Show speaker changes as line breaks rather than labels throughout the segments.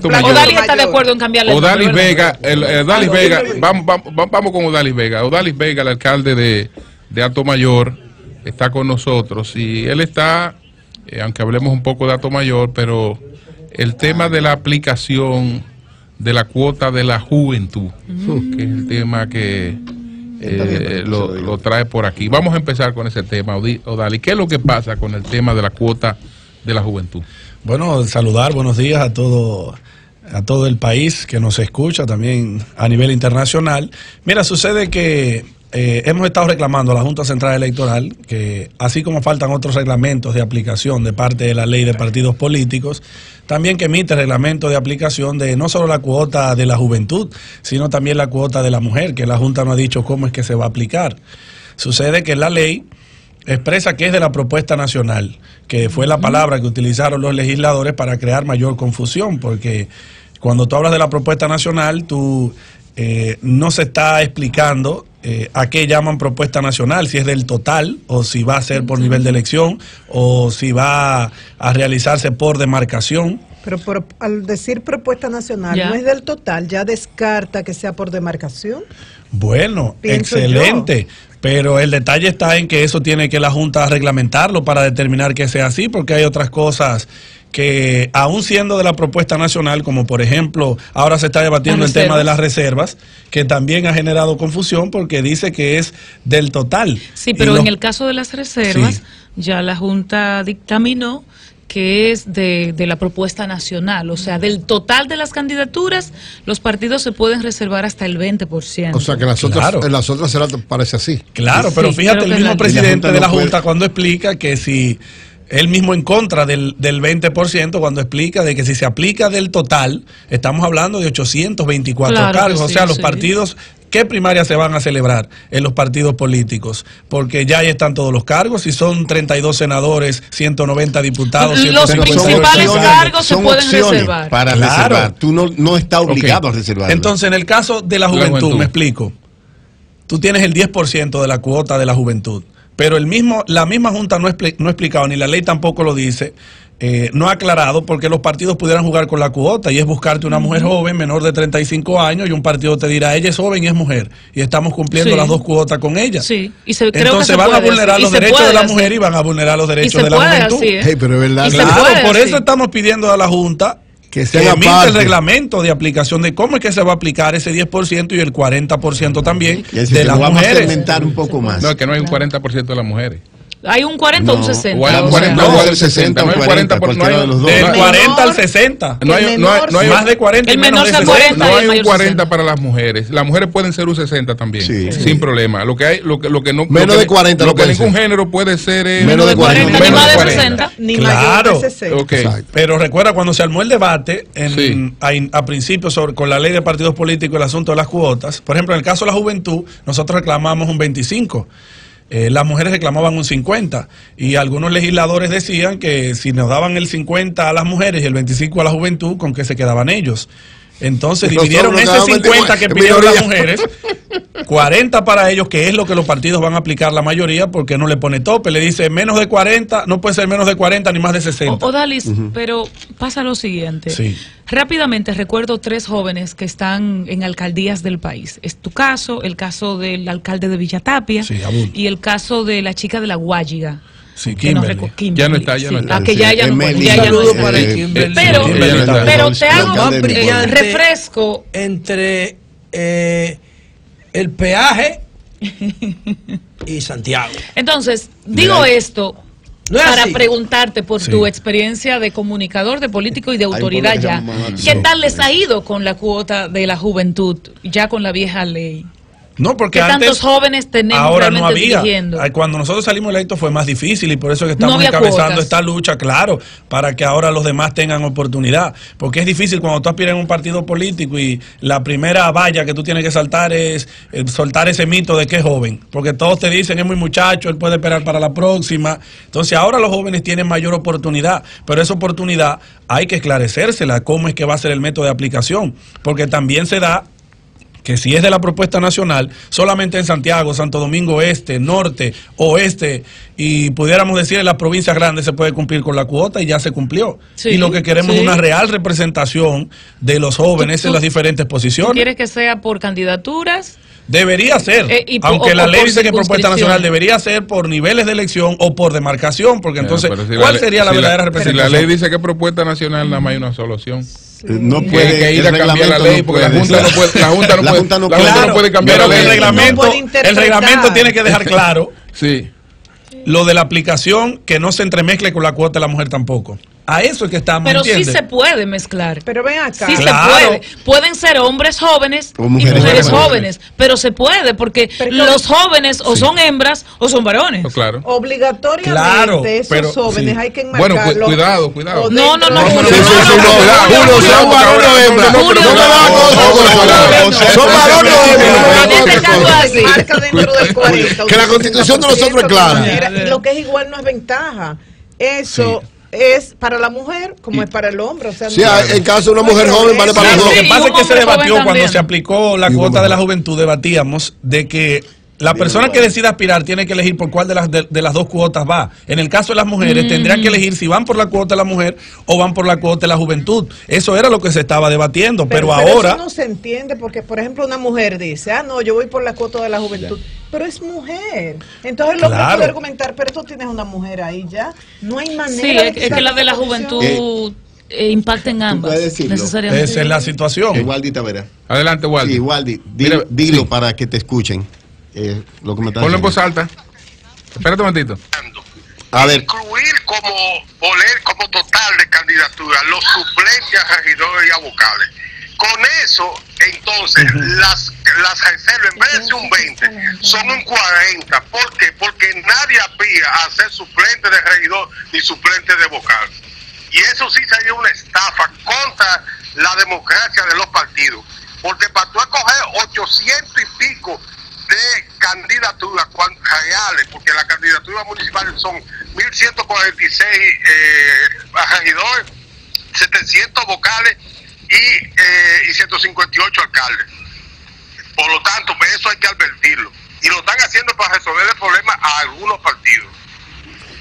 Odalis está de acuerdo en cambiarle
Odalis. Vega, el, el Odalis Vega, vamos, vamos, vamos con Odalis Vega. Odalis Vega, el alcalde de, de Alto Mayor, está con nosotros y él está, eh, aunque hablemos un poco de Alto Mayor, pero el tema de la aplicación de la cuota de la juventud, que es el tema que eh, lo, lo trae por aquí. Vamos a empezar con ese tema, Odalis. ¿Qué es lo que pasa con el tema de la cuota de la juventud?
Bueno, saludar, buenos días a todo, a todo el país que nos escucha, también a nivel internacional. Mira, sucede que eh, hemos estado reclamando a la Junta Central Electoral que, así como faltan otros reglamentos de aplicación de parte de la ley de partidos políticos, también que emite reglamento de aplicación de no solo la cuota de la juventud, sino también la cuota de la mujer, que la Junta no ha dicho cómo es que se va a aplicar. Sucede que la ley expresa que es de la propuesta nacional, que fue la palabra que utilizaron los legisladores para crear mayor confusión, porque cuando tú hablas de la propuesta nacional, tú eh, no se está explicando eh, a qué llaman propuesta nacional, si es del total o si va a ser por nivel de elección o si va a realizarse por demarcación.
Pero por- al decir propuesta nacional,
Ya.
no es del total, ya descarta que sea por demarcación.
Bueno,
Pienso
excelente. Pero el detalle está en que eso tiene que la Junta reglamentarlo para determinar que sea así, porque hay otras cosas que, aún siendo de la propuesta nacional, como por ejemplo, ahora se está debatiendo el tema de las reservas, que también ha generado confusión porque dice que es del total.
Sí, pero
los-
en el caso de las reservas,
Sí.
ya la Junta dictaminó que es de, de la propuesta nacional, o sea, del total de las candidaturas, los partidos se pueden reservar hasta el 20%.
O sea que en las otras,
Claro.
en las otras será, parece así.
Claro,
Sí,
pero fíjate, el mismo
la-
presidente
Y la Junta
de la
puede-
Junta cuando explica que si él mismo en contra del, del 20%, cuando explica de que si se aplica del total, estamos hablando de 824
Claro
cargos. o
sí,
sea, los
sí.
partidos, ¿qué primarias se van a celebrar en los partidos políticos? Porque ya ahí están todos los cargos, si son 32 senadores, 190 diputados.
Los
150
principales cargos se
son
pueden
opciones
reservar.
Para
Claro.
reservar. Tú no, no estás obligado a reservar.
Entonces, en el caso de la
La
juventud, me explico. Tú tienes el 10% de la cuota de la juventud, pero el mismo, la misma Junta no expli- no ha explicado, ni la ley tampoco lo dice, eh, no ha aclarado porque los partidos pudieran jugar con la cuota y es buscarte una mujer joven, menor de 35 años, y un partido te dirá, ella es joven y es mujer, y estamos cumpliendo
Sí.
las dos cuotas con ella.
Sí, y se, creo que
Entonces
se
van a vulnerar los
se
derechos de la
así.
mujer y van a vulnerar los
Y
derechos
se
de la
puede
juventud.
así, ¿eh?
Hey, pero es verdad.
Y se
Claro,
puede
por
así.
eso estamos pidiendo a la Junta
Que
emite
aparte.
el reglamento de aplicación de cómo es que se va a aplicar ese 10% y el 40% también de las
lo vamos a
mujeres.
un poco más.
No, es que no hay un 40% de las mujeres.
Hay un 40 o un
No,
60.
o hay un
o sea,
40
No,
o
del
del
60
no hay
40,
40 no
cualquiera
hay-
de los dos.
Del
El
40 al
menor-
60.
No hay, no hay-
menor
no hay-
Más de 40 y
El
menos
menor
de
sea
60.
40
no hay un
mayor
40
60.
para las mujeres. Las mujeres pueden ser un 60 también,
Sí.
sin problema. Lo que hay, lo que, lo que no,
Menos
lo que-
de 40
lo que ningún
ser.
género puede ser es
Menos de 40,
ni
menos
más de
40.
60.
Ni
Claro.
mayor de 60.
Ok.
Exacto.
Pero recuerda cuando se armó el debate en,
Sí.
a, a principio sobre, con la ley de partidos políticos el asunto de las cuotas, por ejemplo, en el caso de la juventud, nosotros reclamamos un 25. Eh, las mujeres reclamaban un 50 y algunos legisladores decían que si nos daban el 50 a las mujeres y el 25 a la juventud, ¿con qué se quedaban ellos? Entonces
Nosotros
dividieron
quedamos
50 que pidieron las mujeres, 40 para ellos, que es lo que los partidos van a aplicar la mayoría, porque no le pone tope, le dice menos de 40, no puede ser menos de 40 ni más de 60.
O- Odalis, pero pasa lo siguiente.
Sí.
Rápidamente recuerdo tres jóvenes que están en alcaldías del país. Es tu caso, el caso del alcalde de Villatapia
Sí,
y el caso de la chica de la Guayiga.
Sí,
que no
Kimberly.
Ya no está, ya no está.
Ah, que ya,
Sí,
ya no, ya, ya no
Saludo
está.
para
Eh,
Kimberly.
Pero,
Kimberly
está.
pero
El
te hago eh, refresco.
entre eh, el peaje y Santiago.
Entonces, digo
Mira,
esto
no es
para
así.
preguntarte por
Sí.
tu experiencia de comunicador, de político y de autoridad ya. ¿Qué tal les ha ido con la cuota de la juventud, ya con la vieja ley?
No, porque
¿Qué
antes,
tantos jóvenes tenemos
ahora no había.
dirigiendo?
Cuando nosotros salimos electos fue más difícil y por eso es que estamos
No
encabezando
cuotas.
esta lucha, claro, para que ahora los demás tengan oportunidad. Porque es difícil cuando tú aspiras en un partido político y la primera valla que tú tienes que saltar es eh, soltar ese mito de que es joven. Porque todos te dicen es muy muchacho, él puede esperar para la próxima. Entonces ahora los jóvenes tienen mayor oportunidad, pero esa oportunidad hay que esclarecérsela, cómo es que va a ser el método de aplicación. Porque también se da que si es de la propuesta nacional, solamente en Santiago, Santo Domingo Este, Norte, Oeste, y pudiéramos decir en las provincias grandes se puede cumplir con la cuota y ya se cumplió.
Sí,
y lo que queremos
sí.
es una real representación de los jóvenes
Tú-
en las
tú-
diferentes
¿Tú
posiciones.
quieres que sea por candidaturas?
Debería ser,
Eh, y
aunque
o-
la
o
ley dice que propuesta nacional debería ser por niveles de elección o por demarcación, porque entonces,
pero si
¿cuál sería la
si
verdadera
Si la
representación?
ley dice que propuesta nacional, nada más hay una solución.
No
Que
puede
que ir
el
a cambiar la
reglamento
ley,
no
porque la. Junta no puede, la Junta no
La
puede,
Junta no
la. Junta no puede cambiar
pero
la
el
ley.
reglamento,
puede
el reglamento tiene que dejar claro
Sí.
lo de la aplicación que no se entremezcle con la cuota de la mujer tampoco. A eso es que estamos,
Pero sí
¿entiendes?
se puede mezclar.
Pero ven acá.
Sí
Claro.
se puede. Pueden ser hombres jóvenes
O
y
mujeres
mujeres
jóvenes.
jóvenes, pero se puede porque
Pero-
los jóvenes o son hembras o son varones.
No, claro.
Obligatoriamente
Claro,
esos
pero-
jóvenes
sí.
hay que
Bueno, cu-
enmarcarlos.
cuidado, cuidado.
No, no, no, Julio,
Sí, sí, sí,
no,
no,
no,
Julio,
no,
son
no,
varones o
no,
hembras.
no,
Julio,
No me
no,
hagas
no,
otra
no,
cosa.
no,
Son
no,
varones o
En este
hembras.
caso así.
marca dentro del 40.
Que la constitución de nosotros es clara.
Lo que es igual no es ventaja. Eso es para la mujer como es para el hombre. O sea,
Sí,
no-
en caso de una mujer joven vale para
Claro,
los
lo que pasa es que se
hombre
debatió cuando
también.
se aplicó la cuota de la
hombre
juventud, debatíamos de que la persona que decida aspirar tiene que elegir por cuál de las, de, de las dos cuotas va. En el caso de las mujeres,
Mm.
tendrían que elegir si van por la cuota de la mujer o van por la cuota de la juventud. Eso era lo que se estaba debatiendo, pero, ahora...
Eso no se entiende porque, por ejemplo, una mujer dice, ah, no, yo voy por la cuota de la juventud. Pero es mujer. Entonces el hombre
Claro.
puede argumentar, pero tú tienes una mujer ahí ya. No hay manera
Sí,
de
es, es que la de la juventud eh, impacta en ambas. Necesariamente.
Esa es la situación.
Igual Tavera.
Adelante, Waldo.
Sí, Waldi, di-
Mira,
dilo
sí.
para que te escuchen. eh, lo que me
Ponlo en voz alta. Espérate un momentito.
A ver,
incluir como poner como total de candidatura los suplentes a regidores y a vocales. Con eso, entonces, las, las reservas, en vez de ser un 20, son un 40. ¿Por qué? Porque nadie aspira a ser suplente de regidor ni suplente de vocal. Y eso sí sería una estafa contra la democracia de los partidos. Porque para tú escoger 800 y pico de candidaturas reales, porque las candidaturas municipales son 1.146 eh, regidores, 700 vocales y, eh, y 158 alcaldes. Por lo tanto, pues, eso hay que advertirlo. Y lo están haciendo para resolver el problema a algunos partidos.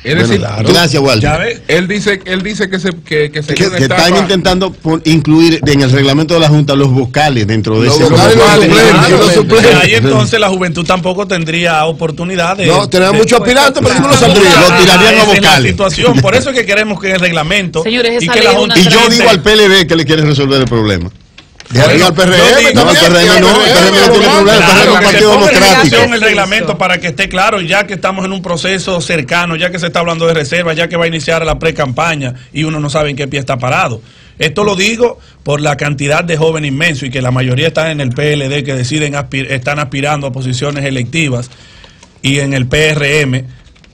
Es
bueno,
decir,
gracias,
ves.
él dice, él dice que se que, que
están intentando incluir en el reglamento de la Junta los vocales dentro de
Los
ese
vocales los suplentes,
ahí entonces la juventud tampoco tendría oportunidad de...
No, tenemos muchos aspirantes, pero ninguno
Claro,
saldría. Lo tirarían a vocales.
situación. Por eso es que queremos que el reglamento...
Señores,
y que la Junta-
Y yo digo al PLD que le quiere resolver el problema. Dejarían al PRM,
no,
el PRM no, el PRM no tiene problema, el PRM es un partido democrático.
el reglamento para que esté claro, ya que estamos en un proceso cercano, ya que se está hablando de reserva, ya que va a iniciar la pre-campaña y uno no sabe en qué pie está parado. Esto lo digo por la cantidad de jóvenes inmenso y que la mayoría están en el PLD que deciden aspir- están aspirando a posiciones electivas y en el PRM,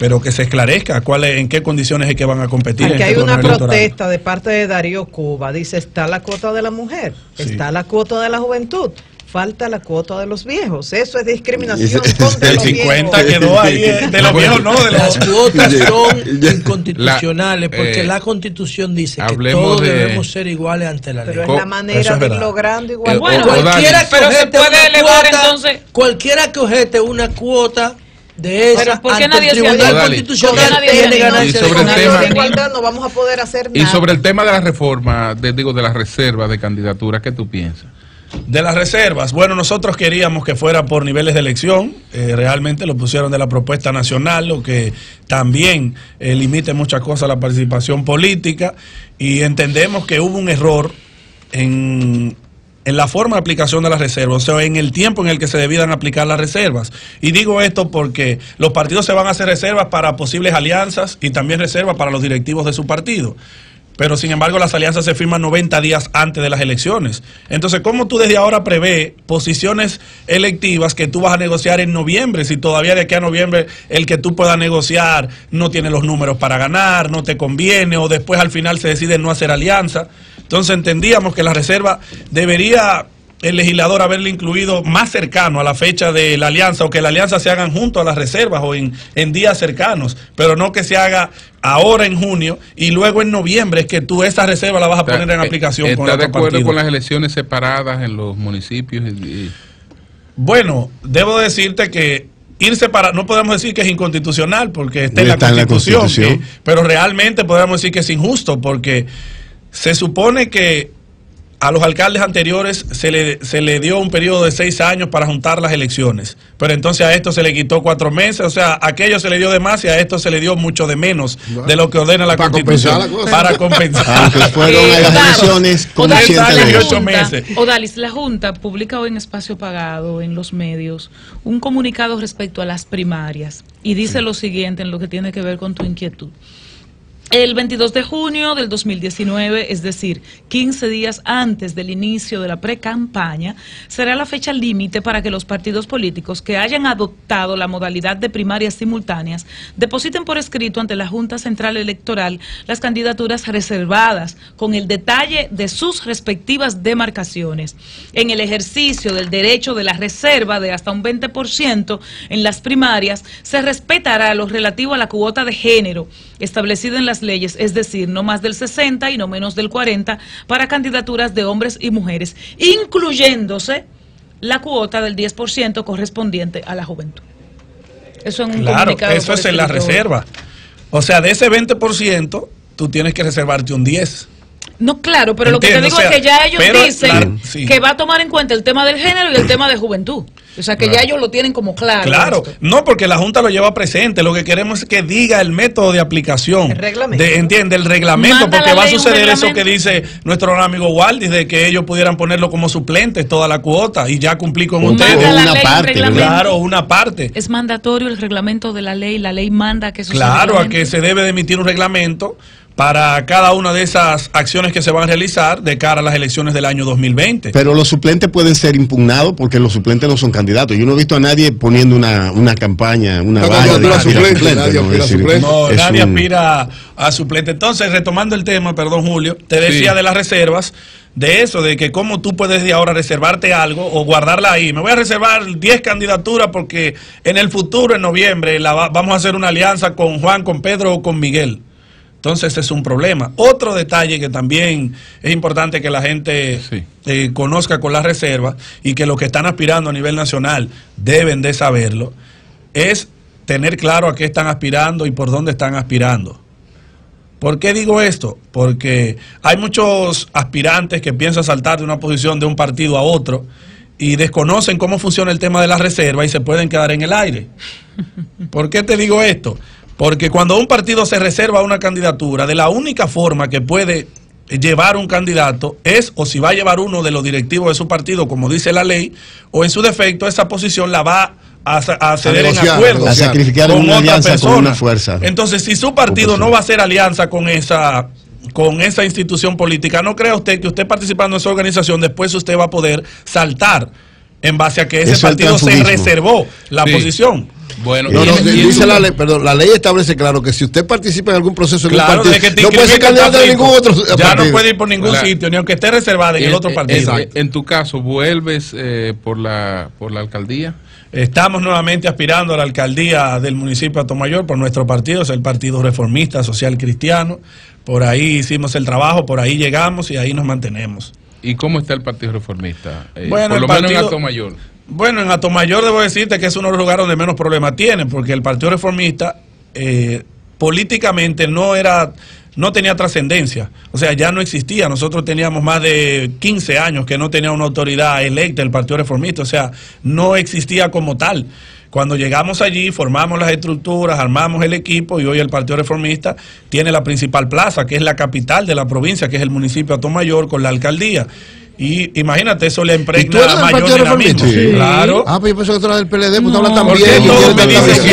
pero que se esclarezca cuál es- en qué condiciones es que van a competir.
Aquí
este
hay una
torneo electoral.
protesta de parte de Darío Cuba. Dice, está la cuota de la mujer,
Sí.
está la cuota de la juventud, falta la cuota de los viejos. Eso es discriminación contra
El
los
50
viejos.
quedó ahí eh, de los viejos, no, de
Las
los...
cuotas son inconstitucionales porque
eh,
la constitución dice que
hablemos
todos
de-
debemos ser iguales ante la ley.
Pero es la
eso
manera
es
de ir logrando
Eh,
igual.
Bueno,
cualquiera que
pero se puede
una
elevar,
cuota,
entonces.
cualquiera que ojete una cuota de esa
Pero ¿por qué
ante
nadie
el
se
Tribunal? Constitucional
¿Por qué nadie se
tiene ganancia de
tema-
la igualdad no vamos a poder hacer
Y sobre el tema de la reforma, de, digo, de las reservas de candidaturas, ¿qué tú piensas?
De las reservas, bueno, nosotros queríamos que fuera por niveles de elección, eh, realmente lo pusieron de la propuesta nacional, lo que también eh, limite muchas cosas la participación política y entendemos que hubo un error en, en la forma de aplicación de las reservas, o sea, en el tiempo en el que se debían aplicar las reservas. Y digo esto porque los partidos se van a hacer reservas para posibles alianzas y también reservas para los directivos de su partido. Pero sin embargo las alianzas se firman 90 días antes de las elecciones. Entonces, ¿cómo tú desde ahora prevé posiciones electivas que tú vas a negociar en noviembre? Si todavía de aquí a noviembre el que tú puedas negociar no tiene los números para ganar, no te conviene o después al final se decide no hacer alianza. Entonces entendíamos que la reserva debería el legislador haberle incluido más cercano a la fecha de la alianza o que la alianza se hagan junto a las reservas o en, en días cercanos, pero no que se haga ahora en junio y luego en noviembre es que tú esa reserva la vas a poner en
Eh,
aplicación con
¿Está de acuerdo
partido.
con las elecciones separadas en los municipios? Y, y-
Bueno, debo decirte que irse para, no podemos decir que es inconstitucional porque está, en, la
Está en la
Constitución, pero realmente podemos decir que es injusto porque se supone que a los alcaldes anteriores se le, se le dio un periodo de seis años para juntar las elecciones, pero entonces a esto se le quitó cuatro meses, o sea, a aquello se le dio de más y a esto se le dio mucho de menos de lo que ordena la
Para
Constitución.
compensar la.
Para compensar.
Aunque fueron
Eh,
las elecciones
Odalis,
ocho meses.
Odalis, la Junta publica hoy en espacio pagado en los medios un comunicado respecto a las primarias y dice lo siguiente en lo que tiene que ver con tu inquietud. El 22 de junio del 2019, es decir, 15 días antes del inicio de la pre-campaña, será la fecha límite para que los partidos políticos que hayan adoptado la modalidad de primarias simultáneas depositen por escrito ante la Junta Central Electoral las candidaturas reservadas con el detalle de sus respectivas demarcaciones. En el ejercicio del derecho de la reserva de hasta un 20% en las primarias, se respetará lo relativo a la cuota de género establecida en las leyes, es decir, no más del 60 y no menos del 40 para candidaturas de hombres y mujeres, incluyéndose la cuota del 10% correspondiente a la juventud. Eso en un
Claro, eso es en la reserva. O sea, de ese 20%, tú tienes que reservarte un 10.
No, claro, pero lo que te digo
o sea,
es que ya ellos
pero
dicen
la- sí.
que va a tomar en cuenta el tema del género y el tema de juventud. O sea, que ya ellos lo tienen como claro.
Claro,
esto.
no porque la Junta lo lleva presente, lo que queremos es que diga el método de aplicación.
El reglamento.
De, entiende, el reglamento,
Manda
porque va a suceder eso que dice nuestro gran amigo Waldis, de que ellos pudieran ponerlo como suplentes toda la cuota y ya cumplir con ustedes.
La
una
ley
parte.
Claro, una parte.
Es mandatorio el reglamento de la ley, la ley manda que eso se
Claro, a que se debe de emitir un reglamento para cada una de esas acciones que se van a realizar de cara a las elecciones del año 2020.
Pero los suplentes pueden ser impugnados porque los suplentes no son candidatos. Yo no he visto a nadie poniendo una, una campaña, una
No,
valla
no,
de
no, suplente, nadie
¿no?
aspira a suplente.
No,
es
nadie
un-
aspira a suplente. Entonces, retomando el tema, perdón Julio, te decía
Sí.
de las reservas, de eso, de que cómo tú puedes de ahora reservarte algo o guardarla ahí. Me voy a reservar 10 candidaturas porque en el futuro, en noviembre, la va- vamos a hacer una alianza con Juan, con Pedro o con Miguel. Entonces, ese es un problema. Otro detalle que también es importante que la gente
Sí.
eh, conozca con las reservas y que los que están aspirando a nivel nacional deben de saberlo, es tener claro a qué están aspirando y por dónde están aspirando. ¿Por qué digo esto? Porque hay muchos aspirantes que piensan saltar de una posición de un partido a otro y desconocen cómo funciona el tema de la reserva y se pueden quedar en el aire. ¿Por qué te digo esto? Porque cuando un partido se reserva una candidatura, de la única forma que puede llevar un candidato es o si va a llevar uno de los directivos de su partido, como dice la ley, o en su defecto esa posición la va a, sa- a ceder en
negociar,
acuerdo
a sacrificar en una
otra
alianza con una fuerza.
Entonces, si su partido no va a hacer alianza con esa con esa institución política, no crea usted que usted participando en esa organización después usted va a poder saltar en base a que ese
Eso
partido se reservó la
Sí.
posición.
Bueno,
No,
y-
no,
y-
dice la ley, perdón, la ley establece claro que si usted participa en algún proceso en
Claro,
un
que
partido, no puede ser candidato de ningún otro
partido. Ya
partido.
no puede ir por ningún
Claro.
sitio, ni aunque esté reservada en el otro partido.
En, en tu caso, ¿vuelves eh, por, la, por la alcaldía?
Estamos nuevamente aspirando a la alcaldía del municipio de Atomayor por nuestro partido, es el Partido Reformista Social Cristiano. Por ahí hicimos el trabajo, por ahí llegamos y ahí nos mantenemos.
¿Y cómo está el Partido Reformista? Eh,
Bueno,
por
el
lo menos en
partido-
Atomayor.
Bueno, en Atomayor debo decirte que es uno de los lugares donde menos problemas tienen, porque el Partido Reformista eh, políticamente no era, no tenía trascendencia, o sea, ya no existía. Nosotros teníamos más de 15 años que no tenía una autoridad electa el Partido Reformista, o sea, no existía como tal. Cuando llegamos allí, formamos las estructuras, armamos el equipo y hoy el Partido Reformista tiene la principal plaza, que es la capital de la provincia, que es el municipio de Atomayor, con la alcaldía. Y imagínate, eso le
¿Y tú
impregna
eres del
mayor
Partido
dinamismo.
Sí.
Claro.
Ah, pues yo pensé que tú eras del PLD, pues tú hablas tan
¿por
bien.
todo me dice que-
Es que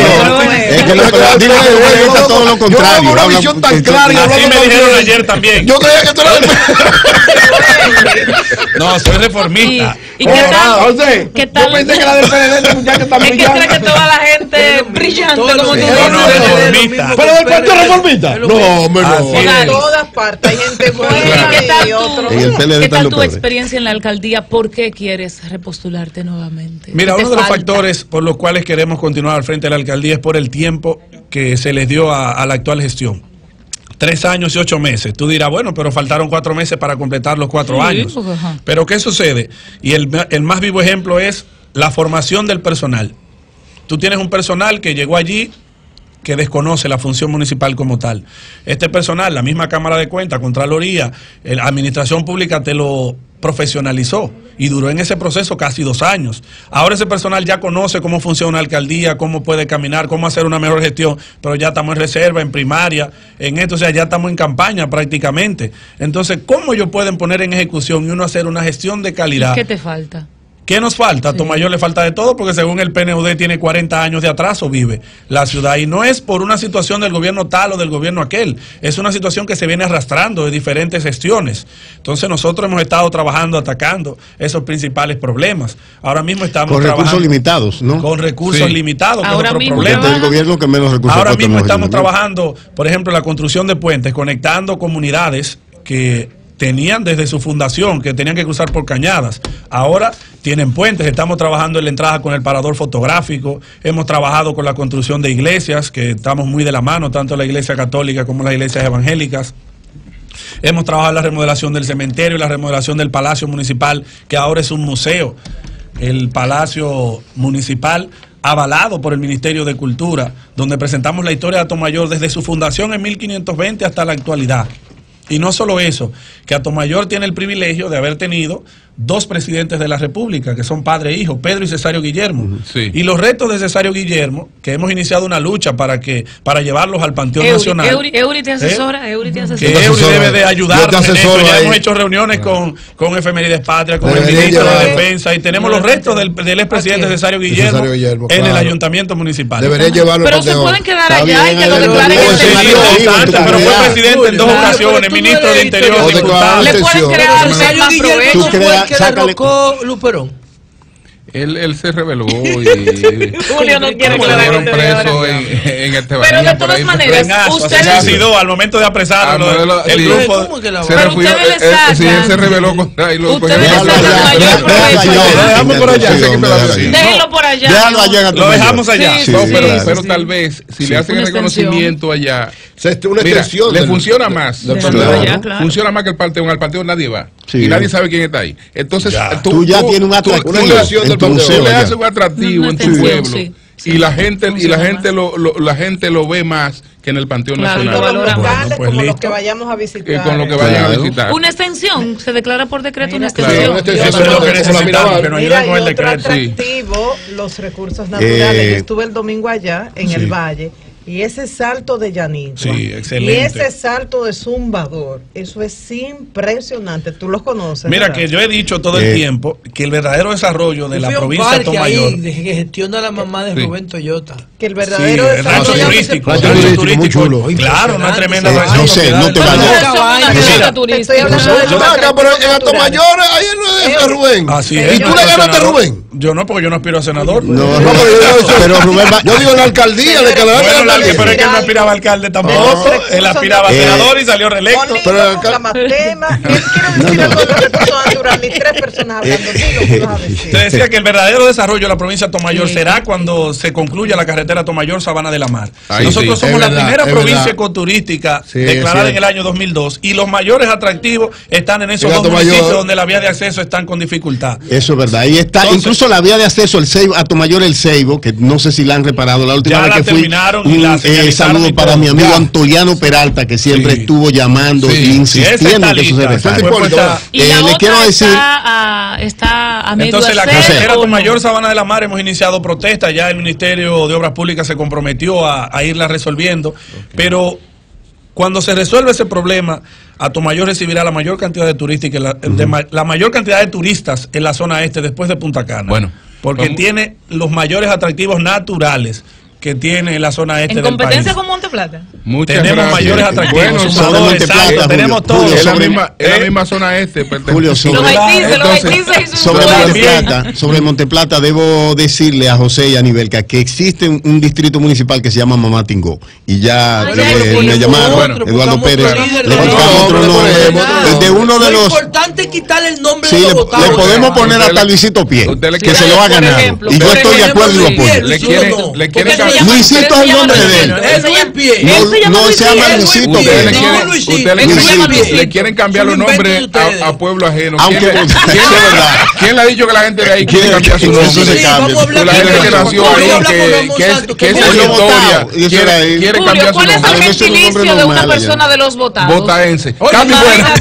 Yo creo que del PLD,
todo lo
yo
contrario,
tengo una visión tan clara y
Así me dijeron ayer también.
Yo creía que tú eras del
No, soy reformista.
¿Y, qué tal?
José,
¿Qué tal?
Yo pensé que era del PLD, este muchacho tan
Es que
brillante.
cree que toda la gente brillante
lo
como tú dices.
No, no, reformista.
¿Pero del Partido Reformista? No, hombre, no.
En todas partes hay gente buena
¿Y qué tal
y otros.
tu,
En el PLD
¿qué
están
tal
los
tu
peores.
Experiencia en la alcaldía? ¿Por qué quieres repostularte nuevamente?
Mira,
¿Qué te
uno de los
falta?
factores por los cuales queremos continuar al frente de la alcaldía es por el tiempo que se les dio a, a la actual gestión. Tres años y ocho meses. Tú dirás, bueno, pero faltaron cuatro meses para completar los cuatro
Sí,
años.
porque.
Pero ¿qué sucede? Y el, el más vivo ejemplo es la formación del personal. Tú tienes un personal que llegó allí que desconoce la función municipal como tal. Este personal, la misma Cámara de Cuentas, Contraloría, la Administración Pública te lo profesionalizó y duró en ese proceso casi dos años. Ahora ese personal ya conoce cómo funciona una alcaldía, cómo puede caminar, cómo hacer una mejor gestión, pero ya estamos en reserva, en primaria, en esto, o sea, ya estamos en campaña prácticamente. Entonces, ¿cómo ellos pueden poner en ejecución y uno hacer una gestión de calidad?
¿Qué te falta?
¿Qué nos falta? A Tomayor le falta de todo porque según el PNUD tiene 40 años de atraso, vive la ciudad. Y no es por una situación del gobierno tal o del gobierno aquel, es una situación que se viene arrastrando de diferentes gestiones. Entonces nosotros hemos estado trabajando, atacando esos principales problemas. Ahora mismo estamos
Con recursos
trabajando
limitados, ¿no?
con recursos
Sí.
limitados, que es
Ahora
otro
mismo
problema.
Porque es el gobierno que menos recursos
Ahora mismo estamos trabajando, por ejemplo, en la construcción de puentes, conectando comunidades que tenían desde su fundación, que tenían que cruzar por cañadas. Ahora tienen puentes, estamos trabajando en la entrada con el parador fotográfico, hemos trabajado con la construcción de iglesias, que estamos muy de la mano, tanto la iglesia católica como las iglesias evangélicas. Hemos trabajado la remodelación del cementerio y la remodelación del Palacio Municipal, que ahora es un museo. El Palacio Municipal avalado por el Ministerio de Cultura, donde presentamos la historia de Atomayor desde su fundación en 1520 hasta la actualidad. Y no solo eso, que Atomayor tiene el privilegio de haber tenido dos presidentes de la República, que son padre e hijo, Pedro y Cesario Guillermo.
Sí.
Y los retos de Cesario Guillermo, que hemos iniciado una lucha para que para llevarlos al Panteón
Eury,
Nacional.
Eury, Eury te
¿Eh?
asesora, Eury te
que
asesora.
Te
Eury
asesoro
debe de ayudarnos
te
en esto. Ya
ahí.
hemos hecho reuniones con, con Efemérides Patria, con el ministro de. Defensa y tenemos los restos del, del expresidente. Cesario Guillermo,
Cesario Guillermo,
en el
claro.
ayuntamiento municipal.
Debería llevarlo
Pero se pueden quedar allá y que lo declaren en el
tanto,
sí,
pero fue presidente en dos ocasiones, ministro de Interior,
que-
diputado.
Le pueden crear más provecho.
Que
sácale-
derrocó Luperón.
Él, él se reveló y.
Julio no quiere
Lo
aclarar
fueron
este
preso en, en el
Pero de
por
todas
ahí.
maneras, ustedes-
asesinado al momento de
Ah,
apresarlo.
modelo-
el
sí.
grupo.
¿Cómo que
Se
Pero
refugió,
ustedes le
él- él- sí, él se rebeló contra y lo
Ustedes.
Lo dejamos por allá.
Que lo.
Déjenlo por allá.
Déjalo allá en
Lo dejamos allá.
Pero, tal vez si le hacen el reconocimiento allá,
este
le funciona más. Funciona más que el panteón. Al panteón nadie va. Y nadie sabe quién está ahí. Entonces.
Tú ya tienes
una extensión
museo
tú le haces un atractivo en tu pueblo
sí.
y la gente y la gente lo, lo- la gente lo ve más que en el panteón
Claro,
nacional
lo
Bueno, pues
como los
listo.
que vayamos a visitar.
que con lo que vayan a
Claro.
visitar.
Una extensión, se declara por decreto una
Claro.
extensión.
Una
Eso es lo que necesitamos, que nos ayuden con el decreto.
Sí.
atractivo, los recursos naturales.
Eh,
Yo estuve el domingo allá, en el Valle, y ese salto de llanito.
Sí, excelente.
Y ese salto de zumbador, eso es impresionante. Tú los conoces.
Mira
¿verdad?
que yo he dicho todo el
Eh,
tiempo que el verdadero desarrollo de
Yo
la provincia de Tomayor
ahí que gestiona la mamá de
Sí.
Rubén Toyota.
Que el
Sí,
verdadero
el rancho
desarrollo-
turístico,
Rancho
rancho
turístico,
turístico,
muy chulo.
Claro, una tremenda rancho
yo sé, no te vayas.
Te estoy hablando de
acá, pero en Atomayor, ahí no es de Rubén.
Así
¿Y
es.
tú le ganaste a Rubén?
Yo no, porque yo no aspiro a senador.
No,
No, pero
Rubén va-
yo digo en la alcaldía, de que
la-
a Rubén.
pero es que él no aspiraba a alcalde tampoco. Él aspiraba a
Eh,
senador y salió reelecto.
Bonito,
Pero acá-
Camatema. Él quiere decir algo de los recursos naturales. Y tres personas hablando. Dilo, ¿qué vas a decir?
Te decía que el verdadero desarrollo de la provincia de Tomayor será cuando se concluya la carretera Tomayor Sabana de la Mar.
Ahí
Nosotros
sí.
somos la
verdad,
primera provincia
verdad.
ecoturística declarada en el año 2002 y los mayores atractivos están en esos dos municipios donde la vía de acceso están con dificultad.
Eso es verdad. Ahí está.
Entonces-
Incluso la vía de acceso al Seibo, a Tomayor el Seibo, que no sé si la han reparado la última
Ya
vez
la
que fui. Un, eh,
señalizaron
saludo para mi amigo
Ya.
Antoliano Peralta, que siempre
Sí.
estuvo llamando
Sí,
e insistiendo en que eso se
Y
Eh, le
otra
quiero decir-
está, a, está a medio
Entonces, la carretera
¿o no?
Tomayor Sabana de la Mar hemos iniciado protestas, ya el Ministerio de Obras Públicas se comprometió a, a irla resolviendo, pero cuando se resuelve ese problema, Atomayor recibirá la mayor cantidad de turistas, la, de ma- la mayor cantidad de turistas en la zona este después de Punta Cana.
Bueno,
porque
vamos-
tiene los mayores atractivos naturales que tiene la zona este
En
del
competencia
país.
con Monte Plata.
Muchas
Tenemos
gracias.
mayores atractivos,
Bueno,
sumadores, saltos, tenemos todo.
Julio,
es la misma, es la
Eh,
misma zona este.
Julio, sobre-
Los Haití, los
Sobre
lugar.
Monte
También.
Plata, sobre Monte Plata, debo decirle a José y a Nivelca que existe un, un distrito municipal que se llama Mamá Tingó. Y ya
Ah,
me,
lo ponemos
llamaron,
Bueno,
Eduardo Pérez, le buscamos
otro nombre, le
De uno de
Lo
los.
importante es quitarle el nombre
Sí,
de
le,
los
le podemos poner hasta
le-
Luisito Pie,
usted le
que se lo ha
por
ganado.
ejemplo,
y yo estoy de acuerdo y lo apoyo.
Le quieren,
llama-
Luisito es el nombre de él. No,
se llama.
Luisito.
Ustedes le quieren, cambiar los nombres a, pueblo ajeno.
Aunque-
¿Quién, le- ha dicho que la gente de ahí quiere
¿Quién-
cambiar su
quién-
nombre? la gente que nació ahí, que, es, historia, quiere, cambiar su
¿cuál es
nombre.
el
nombre
gentilicio de una persona de los votados?
Botaense. Cambio fuera.